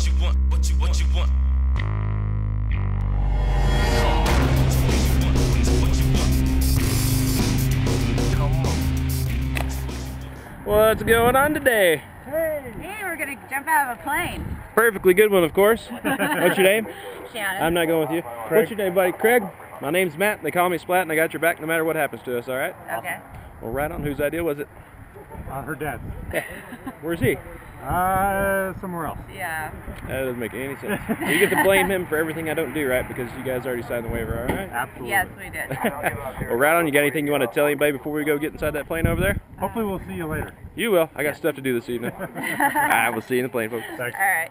what you want, what you what you want. What's going on today? Hey, we're gonna jump out of a plane. Perfectly good one, of course. What's your name? Shannon. I'm not going with you. What's your name, buddy? Craig. My name's Matt. They call me Splat, and I got your back no matter what happens to us. All right. Okay. Well, right on. Whose idea was it? Uh, her dad. Where's he? Uh, somewhere else. Yeah. That doesn't make any sense. you get to blame him for everything I don't do, right? Because you guys already signed the waiver. All right. Absolutely. Yes, we did. well, right on. You got anything you want to tell anybody before we go get inside that plane over there? Hopefully we'll see you later. You will. I got stuff to do this evening. I will see you in the plane, folks. Thanks. All right.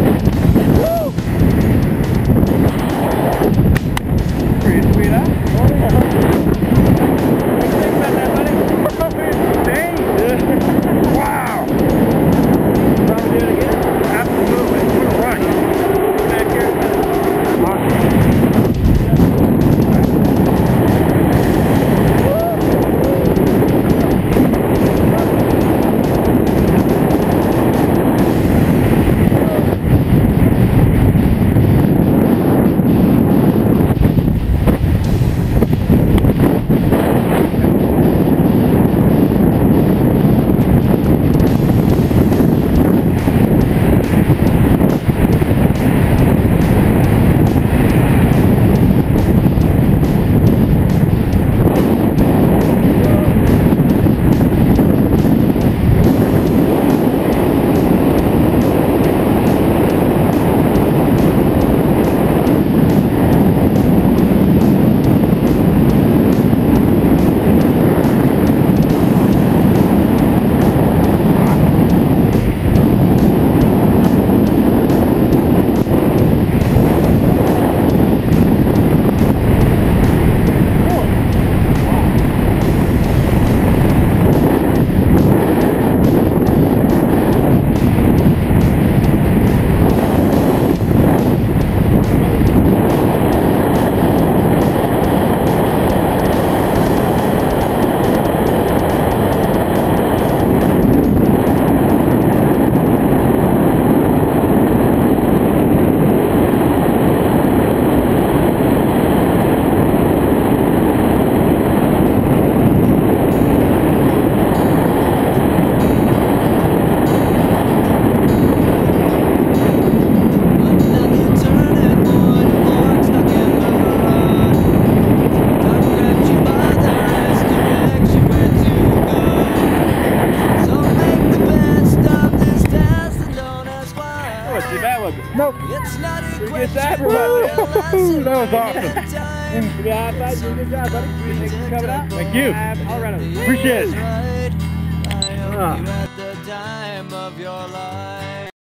that was awesome. Yeah, I thought you did a good job, buddy. Thanks for coming. Thank you. All right. Appreciate it.